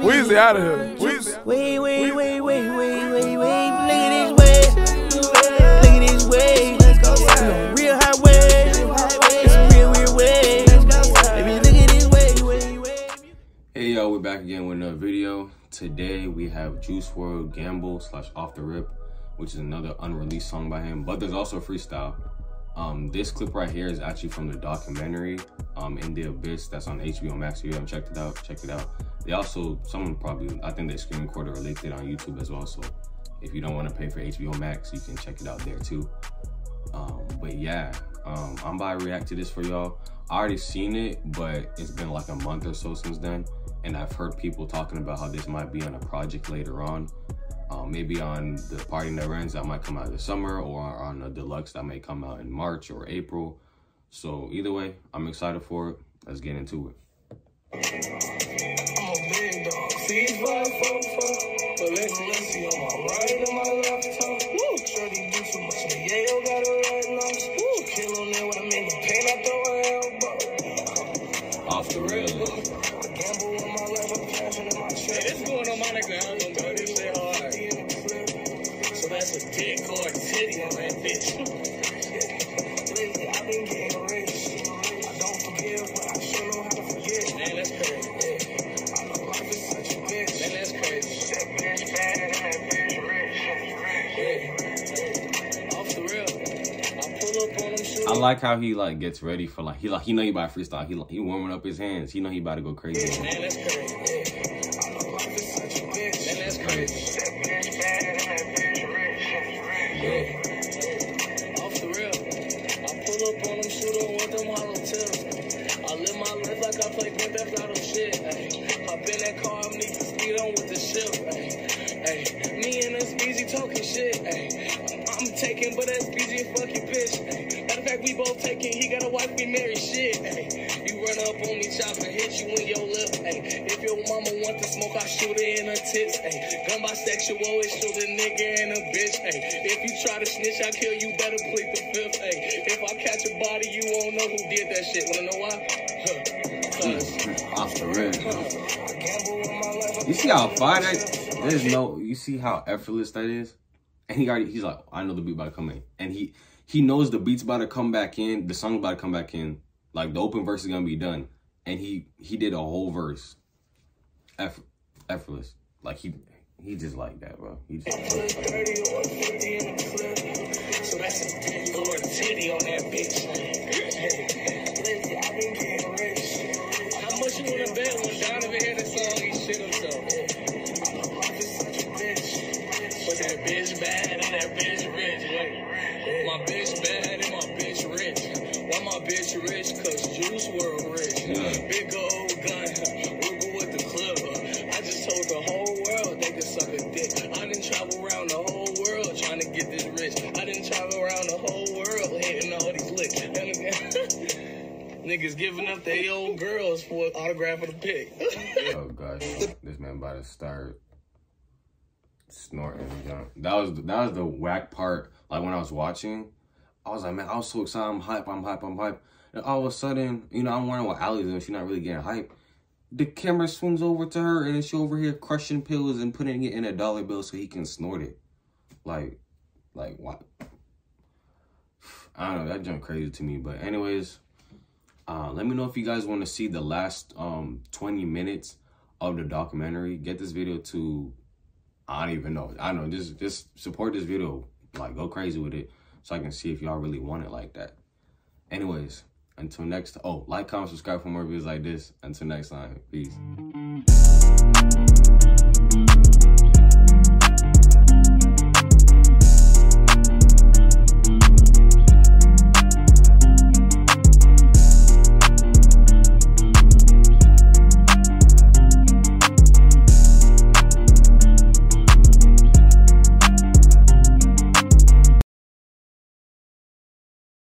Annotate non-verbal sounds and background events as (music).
Weezy out of here. Weezy. Wait, wait, wait. Look at this way. Look at this way. Let's go. Real. Hey y'all, we're back again with another video. Today we have Juice WRLD Gamble slash Off the Rip, which is another unreleased song by him, but there's also freestyle. Um, this clip right here is actually from the documentary, um, In the Abyss, that's on HBO Max. If you haven't checked it out, check it out. They also, someone probably, I think they screen or linked it on YouTube as well. So if you don't want to pay for HBO Max, you can check it out there too. Um, but yeah, um, I'm about to react to this for y'all. I already seen it, but it's been like a month or so since then. And I've heard people talking about how this might be on a project later on. Um, maybe on the Party Never Ends that might come out this summer or on a deluxe that may come out in March or April. So either way, I'm excited for it. Let's get into it. I'm a big dog. Six five four four. But let's let's see on (laughs) I like how he like gets ready for like he like he know he about to freestyle. He like, he warming up his hands. He know he about to go crazy. Man, that's crazy. I know life is such a bitch. Man, that's crazy. That bitch bad and that bitch rich. Off the real. I pull up on them shooter with them hollow tips. I live my life like I play Grand Theft Auto shit. Ay. Hop in that car, I'm need to speed on with the ship. Ay. Ay. Me and us easy talking shit. Ay. I'm taking, but that's BG a fucking bitch. Ay. Matter we both taking. He got a wife, we married shit. Ay. You run up on me, chop and hit you in your lip. Ay. If your mama want to smoke, I shoot her in her tits. Ay. Gun bisexual, it shoot a nigga and a bitch. Ay. If you try to snitch, I kill you. Better plead the fifth. Ay. If I catch a body, you won't know who did that shit. Wanna know why? Huh. Off the rail. I gamble with my life. You see how fire that? There's no. You see how effortless that is, and he already. He's like, I know the beat about to come in, and he he knows the beat's about to come back in. The song's about to come back in. Like the open verse is gonna be done, and he he did a whole verse. Eff, effortless. Like he he just like that, bro. He just. 30 or bad and that bitch rich. My bitch bad and my bitch rich. Why my bitch rich? Cause Juice WRLD rich. Big old gun, Ruger with the clip. I just told the whole world they could suck a dick. I didn't travel around the whole world trying to get this rich. I didn't travel around the whole world hitting all these licks. (laughs) Niggas giving up their old girls for autograph of the pic. (laughs) Oh gosh, this man about to start snorting. That was that was the whack part. Like when I was watching, I was like, man, I was so excited. I'm hype. I'm hype. I'm hype. And all of a sudden, you know, I'm wondering what Ally's doing. She's not really getting hype. The camera swings over to her, and she over here crushing pills and putting it in a dollar bill so he can snort it. Like, like what? I don't know. That jumped crazy to me. But anyways, uh, let me know if you guys want to see the last um 20 minutes of the documentary. Get this video to I don't even know. I don't know. Just just support this video. Like go crazy with it so I can see if y'all really want it like that. Anyways, until next oh, like, comment, subscribe for more videos like this. Until next time. Peace.